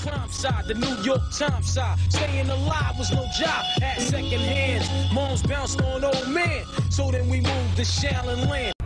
crime side, the New York Times side. Staying alive was no job, At second hands. Moms bounced on old man, so then we moved to Shallon Land.